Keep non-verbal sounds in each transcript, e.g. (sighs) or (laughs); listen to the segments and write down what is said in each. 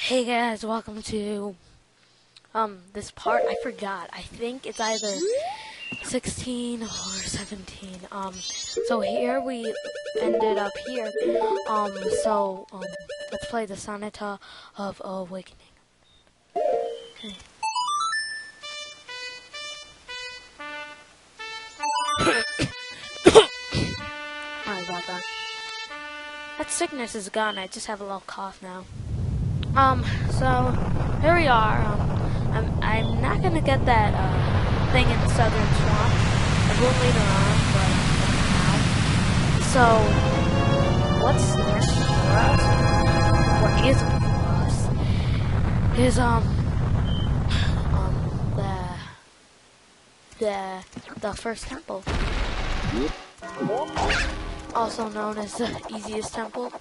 Hey guys, welcome to um this part. I forgot. I think it's either 16 or 17. Um so here we ended up here. Um so um let's play the Sonata of Awakening. Okay. Sorry about that. That sickness is gone. I just have a little cough now. Um, so here we are. Um, I'm I'm not gonna get that uh, thing in Southern Swamp. I will later on, but now. So what's next for us? What is for us is um um the the the first temple, also known as the easiest temple.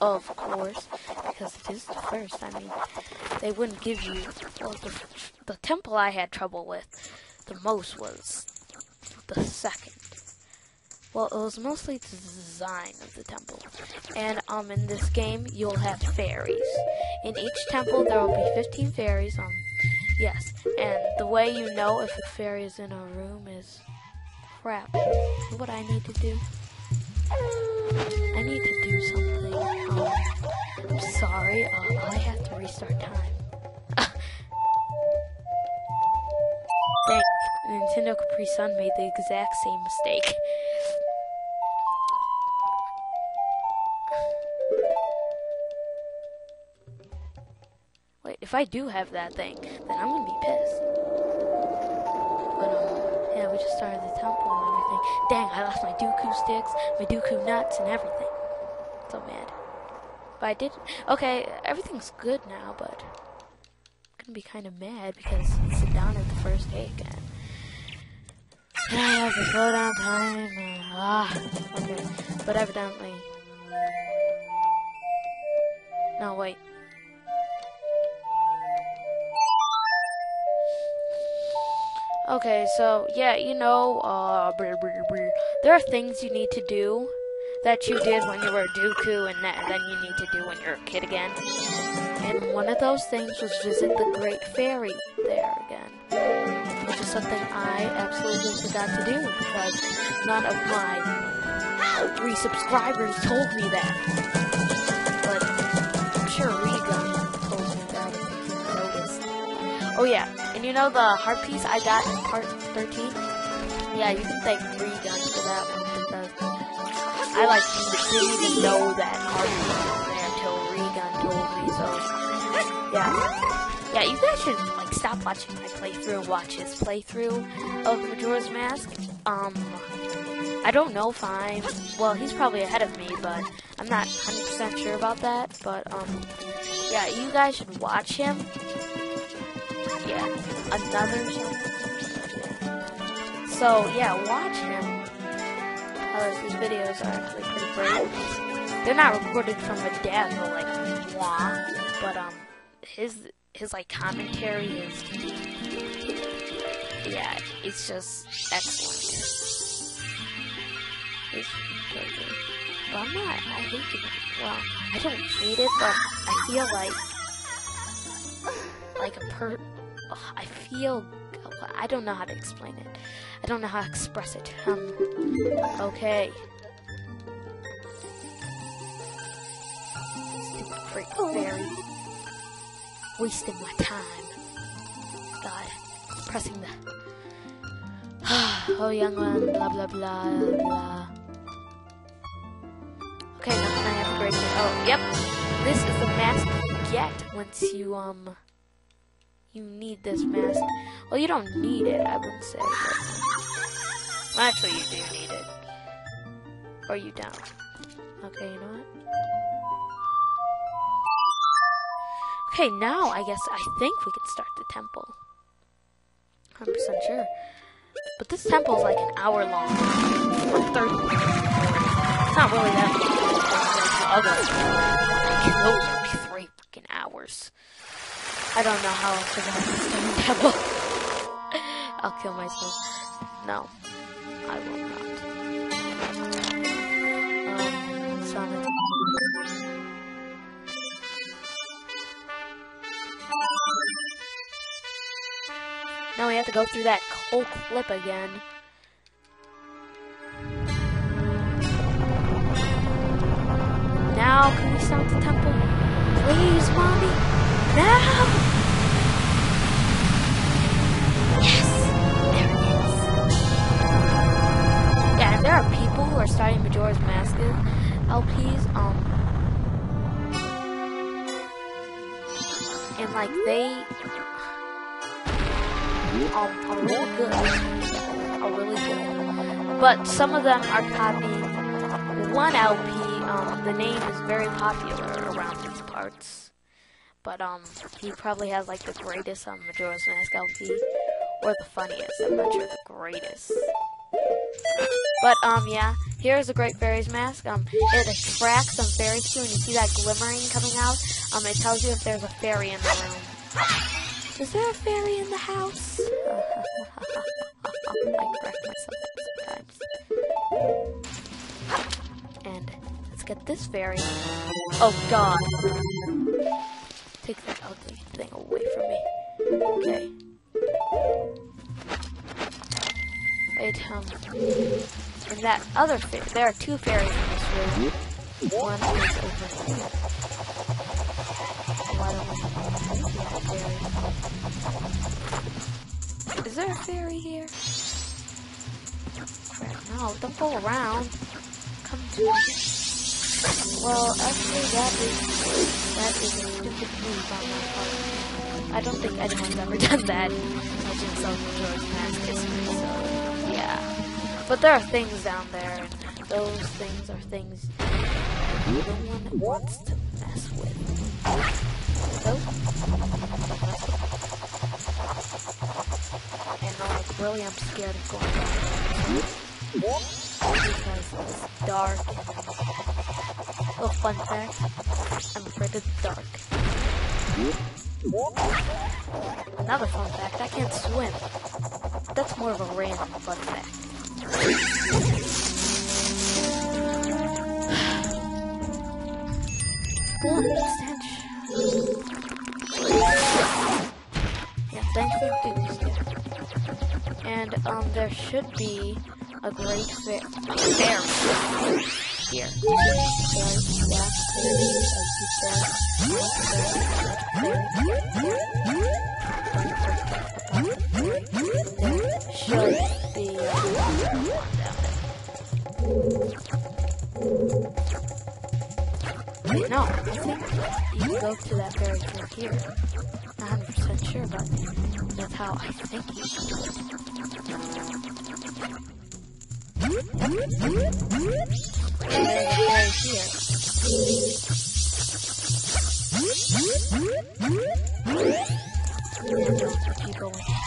Of course, because it is the first. I mean, they wouldn't give you. Well, the, the temple I had trouble with the most was the second. Well, it was mostly the design of the temple. And um, in this game, you'll have fairies. In each temple, there will be 15 fairies. Um, yes. And the way you know if a fairy is in a room is crap. What I need to do? I need to do something. Um, I'm sorry. Uh, I have to restart time. (laughs) Dang, Nintendo Capri Sun made the exact same mistake. Wait, if I do have that thing, then I'm gonna be pissed. But um, yeah, we just started the temple and everything. Dang, I lost my Deku sticks, my Deku nuts, and everything. So mad. But I did. Okay, everything's good now, but I'm gonna be kind of mad because it's down at the first day again. And (sighs) I have to slow down time. Uh, ah, okay. But evidently. No, wait. Okay, so yeah, you know, uh, there are things you need to do that you did when you were a Deku, and that then you need to do when you're a kid again. And one of those things was visit the Great Fairy there again, which is something I absolutely forgot to do because none of my three subscribers told me that. But I'm sure Regan told me that. Oh yeah, you know the heart piece I got in part 13? Yeah, you can thank Regun for that one because I like didn't even know that heart piece there until Regun told me. So yeah, yeah, you guys should like stop watching my playthrough and watch his playthrough of Majora's Mask. Um, I don't know if I'm well. He's probably ahead of me, but I'm not 100% sure about that. But um, yeah, you guys should watch him another So yeah, watch him. Uh, his videos are actually pretty great. They're not recorded from a dazzle like wah, but um, his his like commentary is yeah, it's just excellent. It's really good. But I'm not. I hate it. Well, I don't hate it, but I feel like like a per I feel I don't know how to explain it. I don't know how to express it. Um okay. Stupid fairy. Wasting my time. God. Pressing the (sighs) Oh young one, blah blah blah blah. Okay, now can I have a break? Oh, yep. This is the mask you get once you um you need this mask. Well, you don't need it, I wouldn't say. But... Well, actually, you do need it. Or you don't. Okay, you know what? Okay, now I guess I think we can start the temple. 100% sure. But this temple is like an hour long. Or 30 It's not really that long. Those are three fucking hours. I don't know how else to get this pebble. I'll kill myself. No, I will not. Um, Now we have to go through that whole clip again. Now, can we stop the temple? Please, mommy. Now! Starting Majora's Mask LPs, um, and like they um, are really good. Are really good. But some of them are copying one LP. Um, the name is very popular around these parts. But um, he probably has like the greatest um, Majora's Mask LP, or the funniest. I'm not sure the greatest. But um, yeah, here's a Great Fairy's Mask. Um, it attracts some fairies too, and you see that glimmering coming out. Um, it tells you if there's a fairy in the room. Is there a fairy in the house? (laughs) I correct myself sometimes. And let's get this fairy. Oh God! That there are two fairies in this room. One is over here. Why Is there a fairy here? No, don't go around. Come to me. Well, actually, that is that is a stupid move on my part. I don't think anyone's ever (laughs) done that. Much in South George past history, so. But there are things down there, and those things are things no one wants to mess with. Nope. And like, really, I'm scared of going down there. because it's dark. Little fun fact, I'm afraid of the dark. Another fun fact, I can't swim. That's more of a random fun fact. Yeah, thanks for enthusiasm. And um, there should be a great fit there here. Should And a fairy here.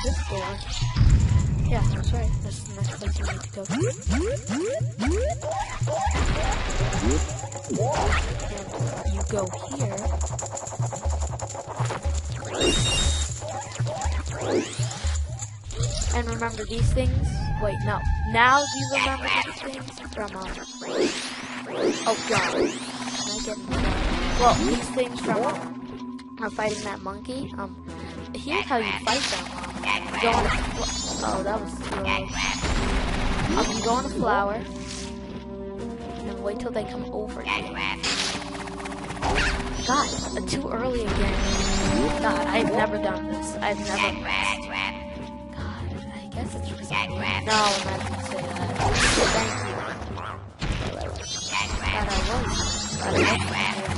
This right. Is the next place you need to go. You go here. And remember these things? Wait, no. Now do you remember these things from, um... Oh, God. Can I get Well, these things from, um, fighting that monkey. Um, here's how you fight them. Um, go on. Oh, that was slow. Um, you go on a flower, and then wait till they come over. God, uh, too early again. God, I've never done this. I've never No, I'm not gonna say that. Thank you. God, I was. I was.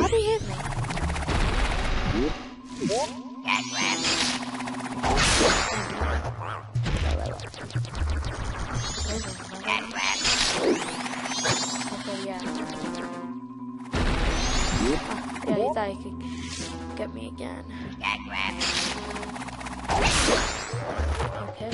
How do you hit me? Yeah, he thought he could get me again. Okay.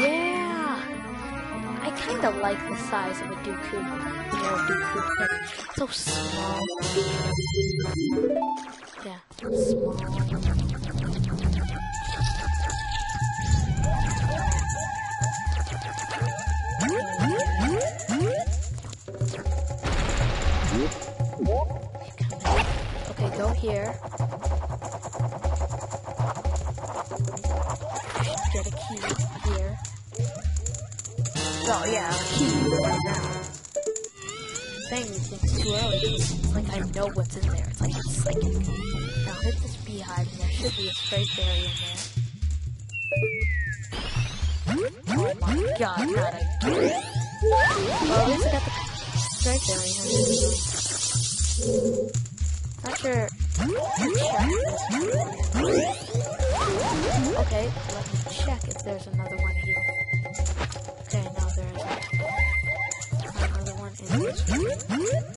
Yeah. I kind of like the size of a Deku. You so small. Yeah, small. Go here. Get a key here. Oh yeah, a key right now. These things too early. It's like I know what's in there. It's like it's psychic. Now hit this beehive and there should be a stray fairy in there. Oh my god, not again. Least I got the stray fairy. Okay, Let me check if there's another one here. Okay, now there isn't. Another one one.